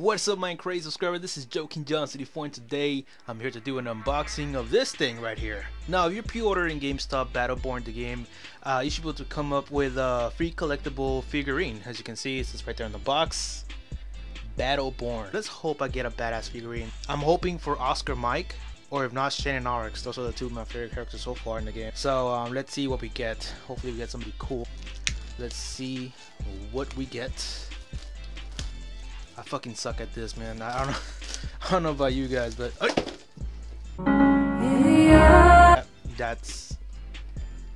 What's up my crazy subscriber, this is JoeKINGgiant74 and today I'm here to do an unboxing of this thing right here. Now if you're pre-ordering GameStop Battleborn the game, uh, you should be able to come up with a free collectible figurine. As you can see, it's right there in the box. Battleborn. Let's hope I get a badass figurine. I'm hoping for Oscar Mike, or if not Shayne and Aurox. Those are the two of my favorite characters so far in the game. So um, let's see what we get. Hopefully we get somebody cool. Let's see what we get. I fucking suck at this, man. I don't know. I don't know about you guys, but that, that's.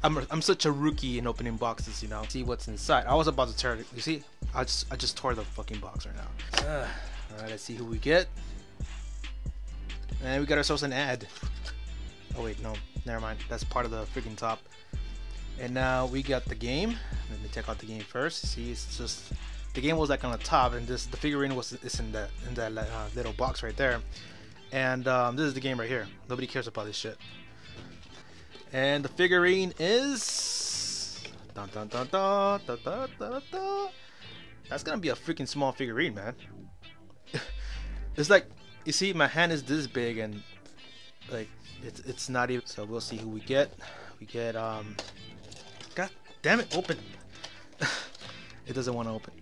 I'm I'm such a rookie in opening boxes, you know. See what's inside. I was about to tear it. You see? I just I just tore the fucking box right now. Uh, all right, let's see who we get. And we got ourselves an ad. Oh wait, no, never mind. That's part of the freaking top. And now we got the game. Let me check out the game first. See, it's just the game was like on the top, and this the figurine was is in that in that uh, little box right there. And um, this is the game right here. Nobody cares about this shit. And the figurine is dun, dun, dun, dun, dun, dun, dun, dun. That's gonna be a freaking small figurine, man. it's like you see, my hand is this big, and like it's it's not even. So we'll see who we get. We get um. God damn it! Open. it doesn't want to open.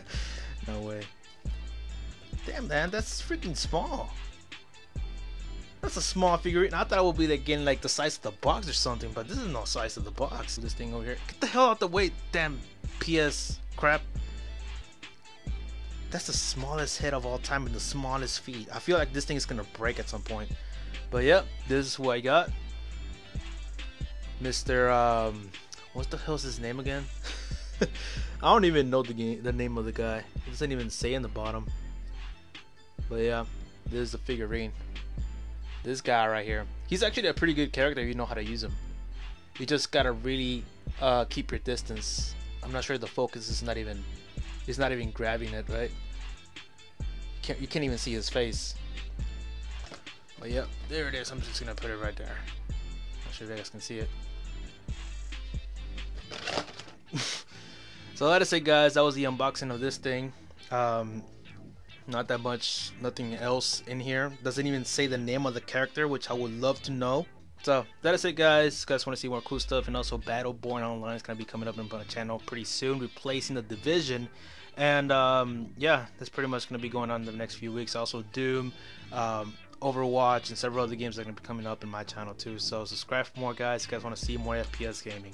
no way. Damn, man, that's freaking small. That's a small figurine. I thought it would be like getting like the size of the box or something, but this is no size of the box. This thing over here. Get the hell out the way, damn PS crap. That's the smallest head of all time and the smallest feet. I feel like this thing is gonna break at some point. But yep, this is who I got. Mr. Um, what the hell's his name again? I don't even know the game, the name of the guy. It doesn't even say in the bottom. But yeah, this is the figurine. This guy right here. He's actually a pretty good character if you know how to use him. You just gotta really uh, keep your distance. I'm not sure the focus is not even is not even grabbing it, right? Can't, you can't even see his face. But yep, there it is. I'm just gonna put it right there. Not sure if you guys can see it. So like I said guys, that was the unboxing of this thing. Um, not that much, nothing else in here. Doesn't even say the name of the character, which I would love to know. So that is it guys. guys want to see more cool stuff and also Battleborn Online is going to be coming up on my channel pretty soon, replacing the Division. And um, yeah, that's pretty much going to be going on in the next few weeks. Also Doom, um, Overwatch, and several other games that are going to be coming up in my channel too. So subscribe for more guys. If you guys want to see more FPS gaming.